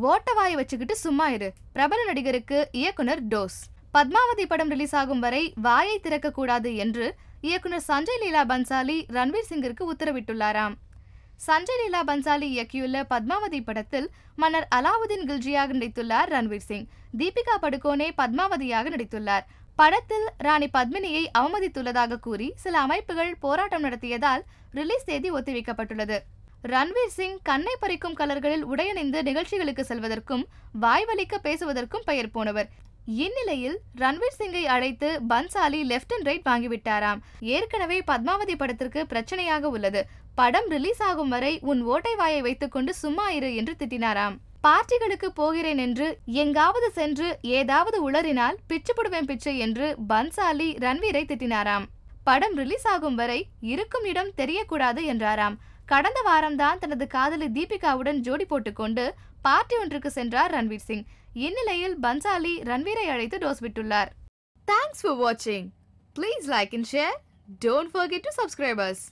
ஓட்டவாயை வச்சுக்கிட்டு சும்மா இரு. பிரபல நடிகருக்கு இயக்குனர் டோஸ். பத்மாவதி படம் ரிலீஸ் ஆகும் வரை வாயை திறக்க கூடாது என்று இயக்குனர் சஞ்சய் லீலா பன்சாலி ரன்வீர் சிங்கிற்கு உத்தரவிட்டுள்ளாராம். சஞ்சய் லீலா பன்சாலி இயக்கியுள்ள பத்மாவதி படத்தில் மன்னர் அலாவுதீன் கில்ஜியாக நடித்துள்ளார் ரன்வீர் சிங். தீபிகா படுகோனே பத்மாவதியாக நடித்துள்ளார். படத்தில் ராணி பத்மினியை அவமதித்துள்ளதாக கூறி சில அமைப்புகள் போராட்டம் நடத்தியதால் ரிலீஸ் தேதி ஒத்திவைக்கப்பட்டுள்ளது. ரன்வீர் சிங் கண்ணை பறிக்கும் கலர்களில் உடையணிந்து நிகழ்ச்சிகளுக்கு செல்வதற்கும் வாய்வலிக்க பேசுவதற்கும் பெயர் போனவர். இந்நிலையில் ரன்வீர் சிங்கை அழைத்து பன்சாலி லெஃப்ட் அண்ட் ரைட் வாங்கிவிட்டாராம். ஏற்கனவே பத்மாவதி படத்திற்கு பிரச்சனையாக உள்ளது. படம் ரிலீஸ் ஆகும் வரை உன் ஓட்டை வாயை வைத்துக்கொண்டு சும்மா இரு என்று திட்டினாராம். பார்ட்டிகளுக்கு போகிறேன் என்று எங்காவது சென்று ஏதாவது உளறினால் பிச்சு புடுவேன் பிச்சை என்று பன்சாலி ரன்வீரை திட்டினாராம். படம் ரிலீஸ் ஆகும் வரை இருக்கும் இடம் தெரியக்கூடாது என்றாராம். கடந்த வாரம்தான் தனது காதலி தீபிகாவுடன் ஜோடி போட்டுக்கொண்டு பார்ட்டி ஒன்றுக்கு சென்றார் ரன்வீர் சிங். இந்நிலையில் பன்சாலி ரன்வீரை அழைத்து டோஸ் விட்டுள்ளார். தேங்க்ஸ் ஃபார் வாட்சிங் please like and share don't forget to subscribers